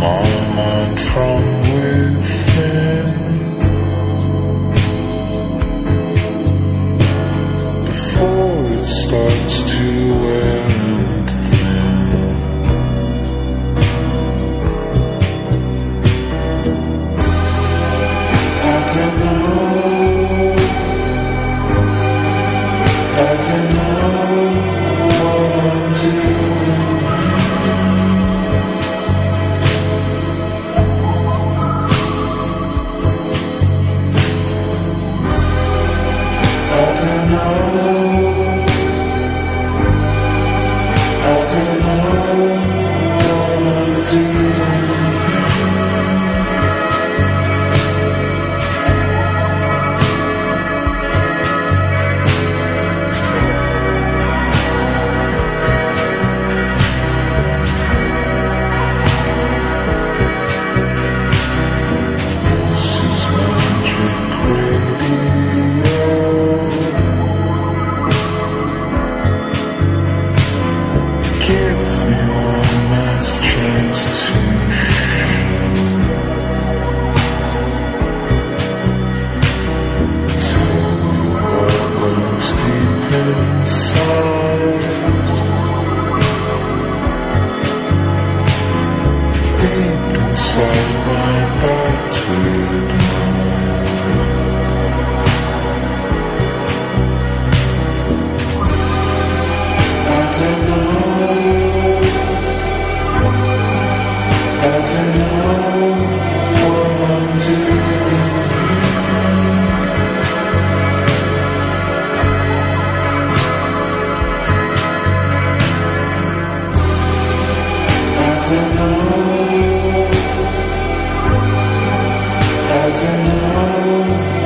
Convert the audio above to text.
my mind from within. Before it starts to inside my battered 我才能